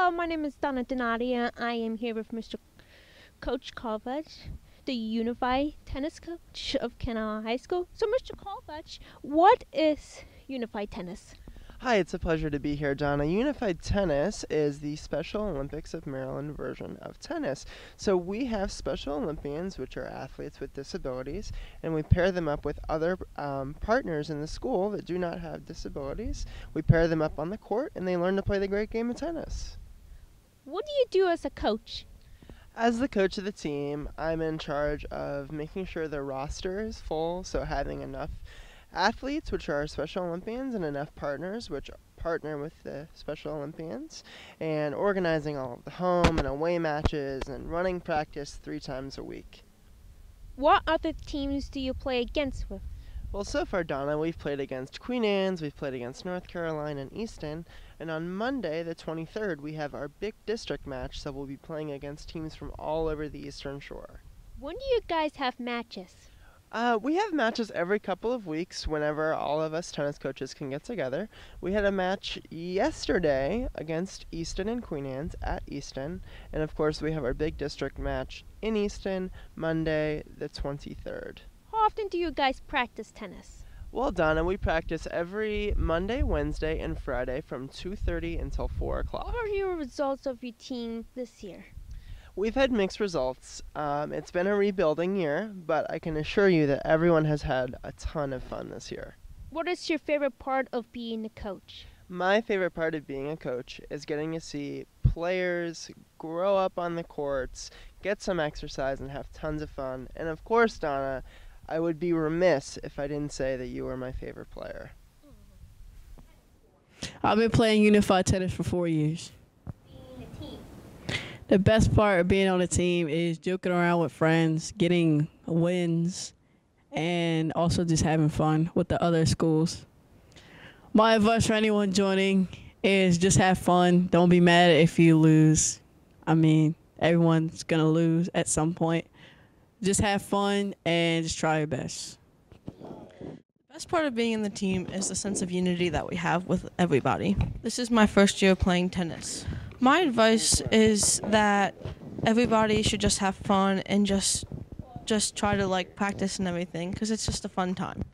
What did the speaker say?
Hello, my name is Dona Donadio. I am here with Mr. Coach Kovac, the Unified Tennis Coach of Kent Island High School. So, Mr. Kovac, what is Unified Tennis? Hi, it's a pleasure to be here, Dona. Unified Tennis is the Special Olympics of Maryland version of tennis. So we have Special Olympians, which are athletes with disabilities, and we pair them up with other um, partners in the school that do not have disabilities. We pair them up on the court, and they learn to play the great game of tennis. What do you do as a coach? As the coach of the team, I'm in charge of making sure the roster is full, so having enough athletes, which are Special Olympians, and enough partners, which partner with the Special Olympians, and organizing all of the home and away matches and running practice three times a week. What other teams do you play against with? Well, so far, Dona, we've played against Queen Anne's, we've played against North Caroline and Easton, and on Monday, the 23rd, we have our big district match, so we'll be playing against teams from all over the Eastern Shore. When do you guys have matches? Uh, we have matches every couple of weeks whenever all of us tennis coaches can get together. We had a match yesterday against Easton and Queen Anne's at Easton. And of course, we have our big district match in Easton Monday, the 23rd. How often do you guys practice tennis? Well, Dona, we practice every Monday, Wednesday, and Friday from 2.30 until 4 o'clock. What are your results of your team this year? We've had mixed results. Um, it's been a rebuilding year, but I can assure you that everyone has had a ton of fun this year. What is your favorite part of being a coach? My favorite part of being a coach is getting to see players grow up on the courts, get some exercise, and have tons of fun. And of course, Dona, I would be remiss if I didn't say that you were my favorite player. I've been playing unified tennis for four years the best part of being on a team is joking around with friends, getting wins, and also just having fun with the other schools. My advice for anyone joining is just have fun. Don't be mad if you lose. I mean, everyone's going to lose at some point. Just have fun and just try your best. The best part of being in the team is the sense of unity that we have with everybody. This is my first year playing tennis. My advice is that everybody should just have fun and just just try to like practice and everything because it's just a fun time.